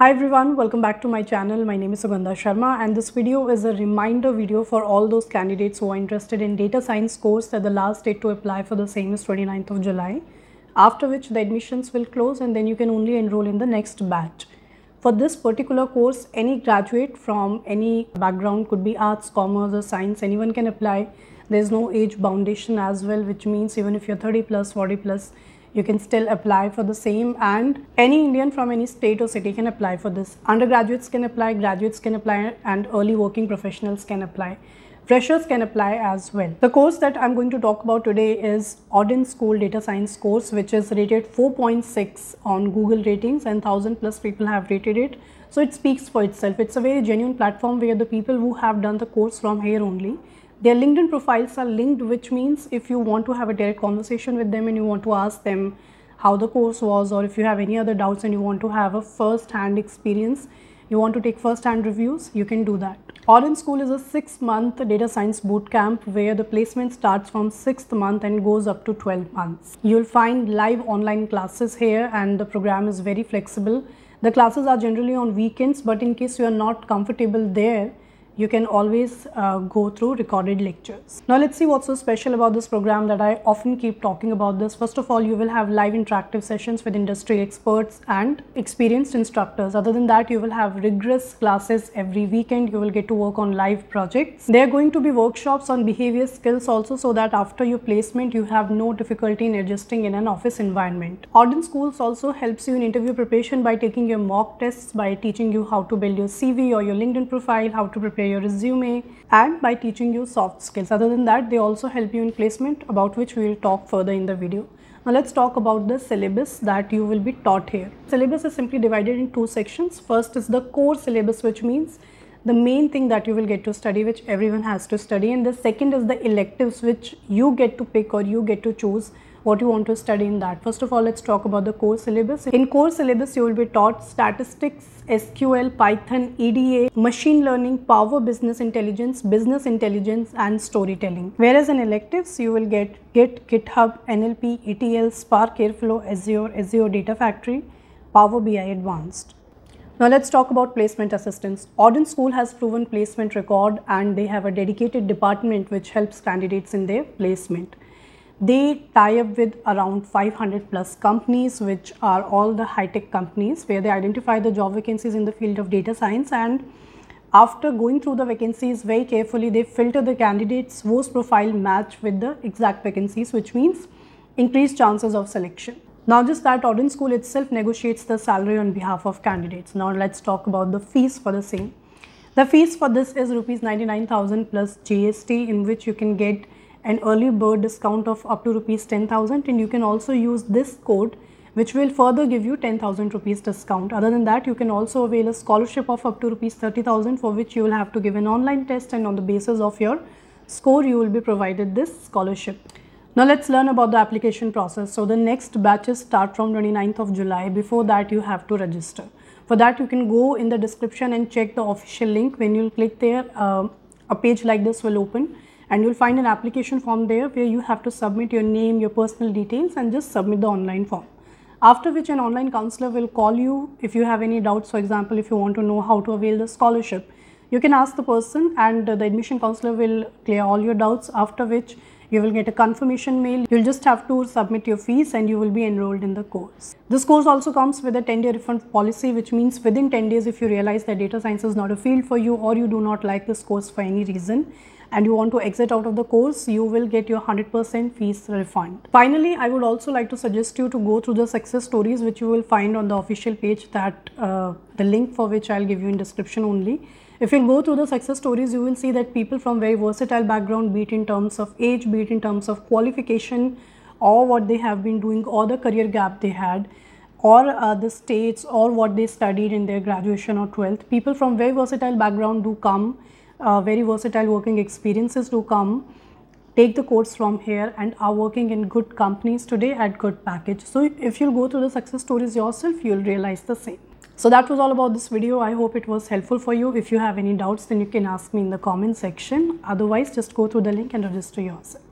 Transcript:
Hi everyone, welcome back to my channel. My name is Sugandha Sharma and this video is a reminder video for all those candidates who are interested in data science course that the last date to apply for the same is 29th of July. After which the admissions will close and then you can only enroll in the next batch. For this particular course, any graduate from any background could be arts, commerce or science, anyone can apply. There's no age foundation as well, which means even if you're 30 plus, 40 plus, you can still apply for the same and any Indian from any state or city can apply for this. Undergraduates can apply, graduates can apply and early working professionals can apply. Freshers can apply as well. The course that I'm going to talk about today is OdinSchool Data Science course which is rated 4.6 on Google ratings and 1000 plus people have rated it. So it speaks for itself. It's a very genuine platform where the people who have done the course from here only their LinkedIn profiles are linked, which means if you want to have a direct conversation with them and you want to ask them how the course was, or if you have any other doubts and you want to have a first hand experience, you want to take first hand reviews, you can do that. OdinSchool is a six month data science bootcamp where the placement starts from sixth month and goes up to 12 months. You'll find live online classes here and the program is very flexible. The classes are generally on weekends, but in case you are not comfortable there, you can always uh, go through recorded lectures. Now let's see what's so special about this program that I often keep talking about this. First of all, you will have live interactive sessions with industry experts and experienced instructors. Other than that, you will have rigorous classes every weekend. You will get to work on live projects. There are going to be workshops on behavior skills also so that after your placement, you have no difficulty in adjusting in an office environment. OdinSchools also helps you in interview preparation by taking your mock tests, by teaching you how to build your CV or your LinkedIn profile, how to prepare your resume and by teaching you soft skills. Other than that, they also help you in placement about which we will talk further in the video. Now let's talk about the syllabus that you will be taught here. Syllabus is simply divided in two sections. First is the core syllabus which means the main thing that you will get to study which everyone has to study and the second is the electives which you get to pick or you get to choose what you want to study in that. First of all, let's talk about the core syllabus. In core syllabus, you will be taught statistics, SQL, Python, EDA, machine learning, power business intelligence, business intelligence and storytelling. Whereas in electives, you will get Git, GitHub, NLP, ETL, Spark Airflow, Azure, Azure Data Factory, Power BI Advanced. Now let's talk about placement assistance. OdinSchool has proven placement record and they have a dedicated department which helps candidates in their placement. They tie up with around 500 plus companies, which are all the high-tech companies where they identify the job vacancies in the field of data science and after going through the vacancies very carefully, they filter the candidates whose profile match with the exact vacancies, which means increased chances of selection. Now just that OdinSchool itself negotiates the salary on behalf of candidates. Now let's talk about the fees for the same. The fees for this is rupees 99,000 plus GST in which you can get an early bird discount of up to rupees 10,000 and you can also use this code which will further give you 10,000 rupees discount. Other than that, you can also avail a scholarship of up to rupees 30,000 for which you will have to give an online test and on the basis of your score, you will be provided this scholarship. Now let's learn about the application process. So the next batches start from 29th of July. Before that, you have to register. For that, you can go in the description and check the official link. When you click there, uh, a page like this will open and you'll find an application form there where you have to submit your name, your personal details and just submit the online form. After which an online counselor will call you if you have any doubts. For example, if you want to know how to avail the scholarship, you can ask the person and the admission counselor will clear all your doubts after which you will get a confirmation mail. You'll just have to submit your fees and you will be enrolled in the course. This course also comes with a 10 day refund policy which means within 10 days if you realize that data science is not a field for you or you do not like this course for any reason, and you want to exit out of the course, you will get your 100% fees refund. Finally, I would also like to suggest you to go through the success stories which you will find on the official page that uh, the link for which I'll give you in description only. If you go through the success stories, you will see that people from very versatile background, be it in terms of age, be it in terms of qualification, or what they have been doing, or the career gap they had, or uh, the states, or what they studied in their graduation or 12th. People from very versatile background do come uh, very versatile working experiences to come take the course from here and are working in good companies today at good package. So if you'll go through the success stories yourself, you'll realize the same. So that was all about this video. I hope it was helpful for you. If you have any doubts, then you can ask me in the comment section. Otherwise, just go through the link and register yourself.